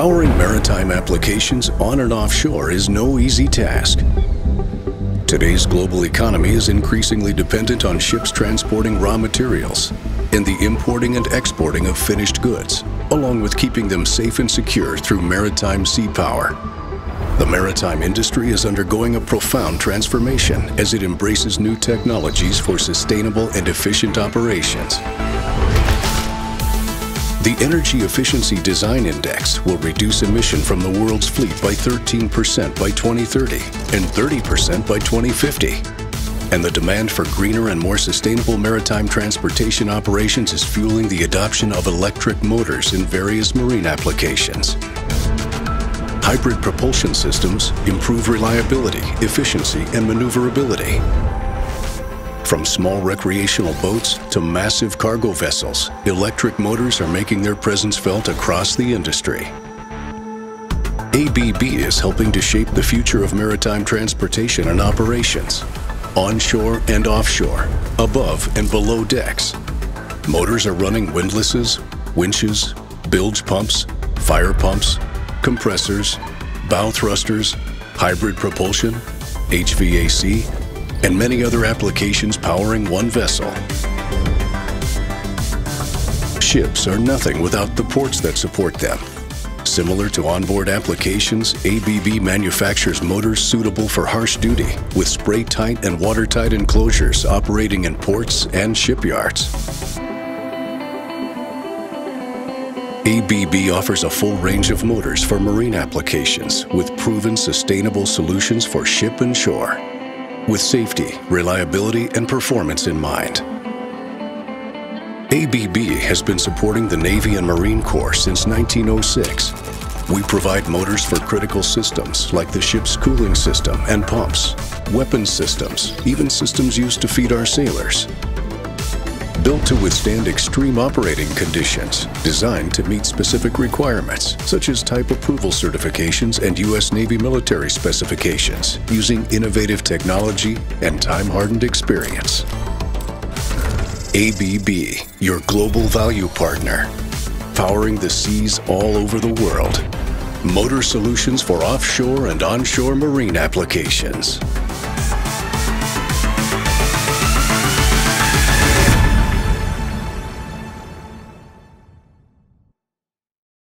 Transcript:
Powering maritime applications on and offshore is no easy task. Today's global economy is increasingly dependent on ships transporting raw materials and the importing and exporting of finished goods, along with keeping them safe and secure through maritime sea power. The maritime industry is undergoing a profound transformation as it embraces new technologies for sustainable and efficient operations. The Energy Efficiency Design Index will reduce emission from the world's fleet by 13% by 2030 and 30% by 2050. And the demand for greener and more sustainable maritime transportation operations is fueling the adoption of electric motors in various marine applications. Hybrid propulsion systems improve reliability, efficiency, and maneuverability. From small recreational boats to massive cargo vessels, electric motors are making their presence felt across the industry. ABB is helping to shape the future of maritime transportation and operations, onshore and offshore, above and below decks. Motors are running windlasses, winches, bilge pumps, fire pumps, compressors, bow thrusters, hybrid propulsion, HVAC, and many other applications powering one vessel. Ships are nothing without the ports that support them. Similar to onboard applications, ABB manufactures motors suitable for harsh duty with spray-tight and watertight enclosures operating in ports and shipyards. ABB offers a full range of motors for marine applications with proven sustainable solutions for ship and shore, with safety, reliability, and performance in mind. ABB has been supporting the Navy and Marine Corps since 1906. We provide motors for critical systems like the ship's cooling system and pumps, weapons systems, even systems used to feed our sailors. Built to withstand extreme operating conditions, designed to meet specific requirements, such as type approval certifications and U.S. Navy military specifications, using innovative technology and time-hardened experience. ABB, your global value partner, powering the seas all over the world. Motor solutions for offshore and onshore marine applications.